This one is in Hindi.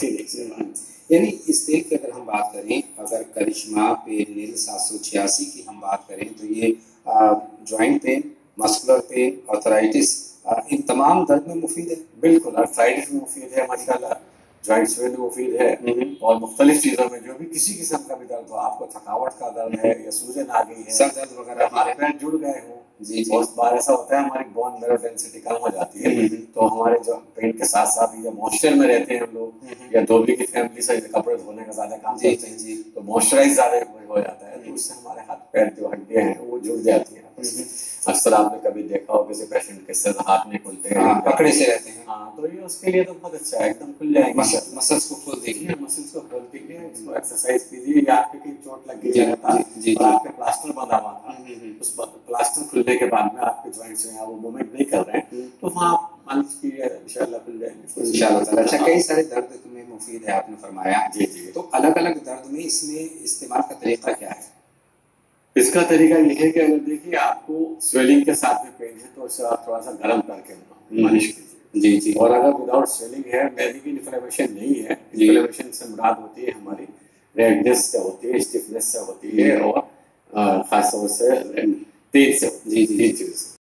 ठीक यानी इस तेल की अगर हम बात करें अगर करिश्मा पेन नील सात सौ छियासी की हम बात करें तो ये joint pain muscular pain arthritis इन तमाम दर्द में मुफीद है। बिल्कुल अर्थराइटिस में मुफीद है माशाल्लाह जॉइंट्स में भी मुफीद है। और मुख्तलिफ़ चीज़ों में जो भी किसी किस्म का भी दर्द हो आपको थकावट का दर्द है या सूजन आ गई है सर दर्द वगैरह हमारे पैर जुड़ गए हो जी बहुत बार ऐसा होता है हमारी बोन नर्व डेंसिटी कम हो जाती है। हम्म। तो हमारे जो पेट के साथ साथ या मॉइस्चर में रहते हैं हम लोग या धोबी की फैमिली से कपड़े धोने का ज़्यादा काम करते हैं जी तो मॉइस्चराइज ज़्यादा हो जाता है। तो उससे हमारे हाथ पैर जो हड्डियाँ हैं वो जुड़ जाती हैं अक्सर आपने कभी देखा हो किसी पेशेंट के सर हाथ नहीं खुलते हैं। हाँ पकड़े से रहते हैं। हाँ तो ये उसके लिए तो बहुत अच्छा है एकदम खुल जाएँगे। मसल्स को खोल देखिए देखिए मसल्स को खोल दीजिए इसको एक्सरसाइज कीजिए या आपके कहीं चोट लग गई है। आपके प्लास्टर बंधा हुआ उस प्लास्टर खुलने के बाद में आपके जॉइंट्स हैं वो मूवमेंट नहीं कर रहे हैं तो वहाँ मालिश कीजिए इंशाल्लाह खुल जाएँगे। इंशाल्लाह अच्छा कई सारे दर्द में मुफीद है आपने फरमाया। जी जी। तो अलग अलग दर्द में इसमें इस्तेमाल का तरीका क्या है? इसका तरीका ये है कि अगर देखिए आपको स्वेलिंग के साथ में पेन है तो उसे आप थोड़ा सा गर्म करके मालिश कीजिए। जी जी। और अगर विदाउट स्वेलिंग है इन्फ्लेमेशन नहीं है। इन्फ्लेमेशन से मुराद होती है हमारी रेडनेस से होती है स्टिफनेस से होती है और uh, 5 over and these, these, these